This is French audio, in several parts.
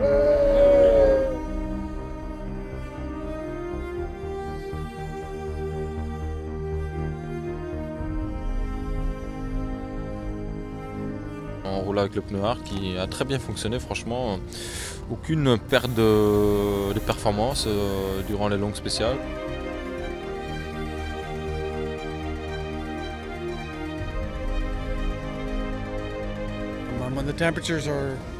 On roule avec le pneu hard qui a très bien fonctionné, franchement. Aucune perte de, performance euh, durant les longues spéciales. are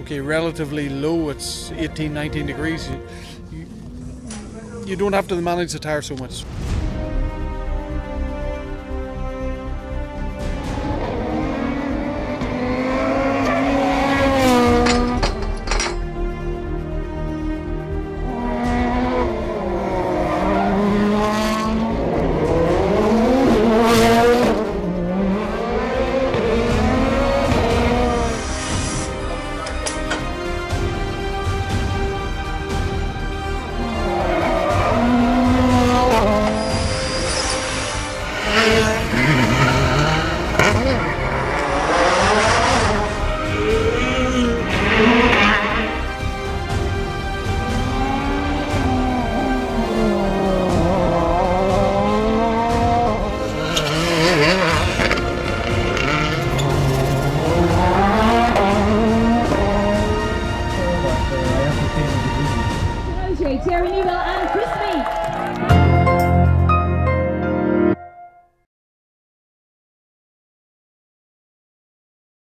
okay, relatively low, it's 18, 19 degrees. You, you, don't have to manage the tire so much. Terry Newell and Chris Meek.